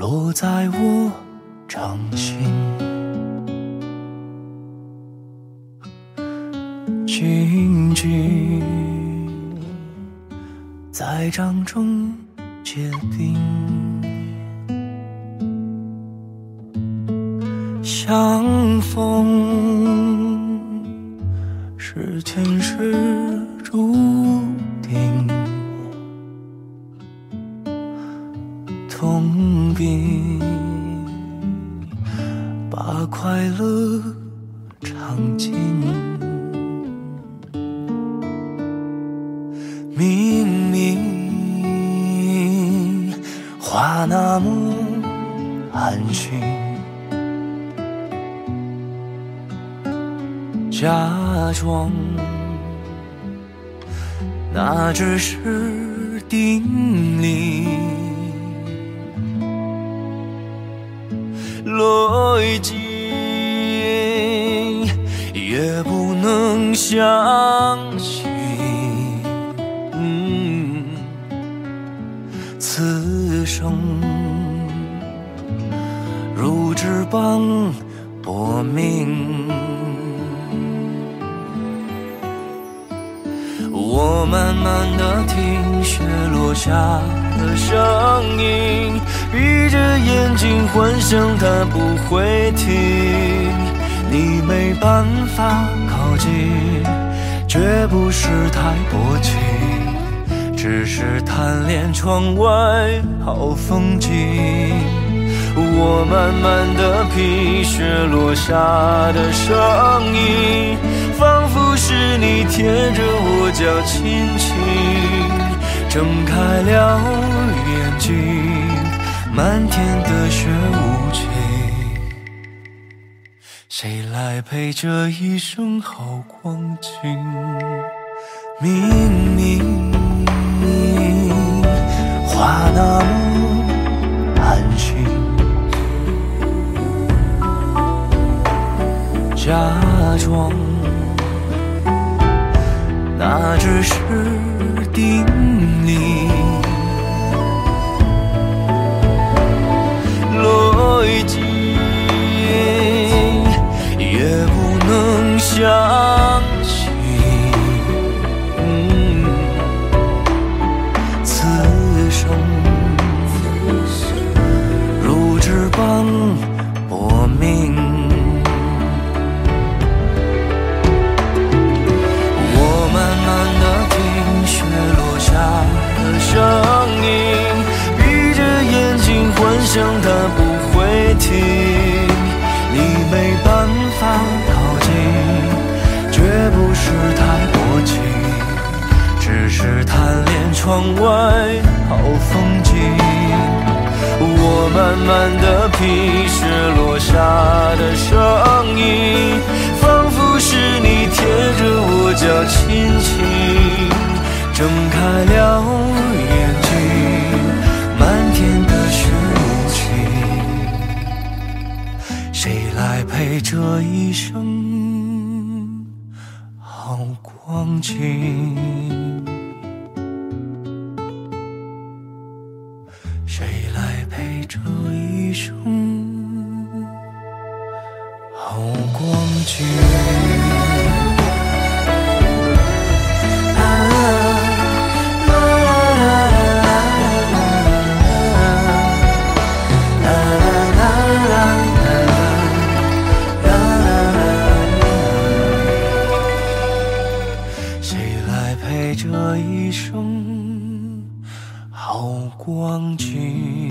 落在我掌心。荆棘在掌中结冰，相逢是前世注定，痛并把快乐尝尽。明明话那么安心，假装那只是定理，相信。嗯，此生如纸般薄命。我慢慢的听雪落下的声音，闭着眼睛幻想它不会停。你没办法靠近，绝不是太薄情，只是贪恋窗外好风景。我慢慢的品雪落下的声音，仿佛是你贴着我脚轻轻睁开了眼睛，漫天的雪无情，谁来陪这一生好光景？明明话那么安心。假装那只是相信。嗯此生如纸般窗外好风景。我慢慢的品雪落下的声音，仿佛是你贴着我脚轻轻睁开了眼睛，漫天的雪无情，谁来陪这一生好光景？谁来陪这一生好光景？忘记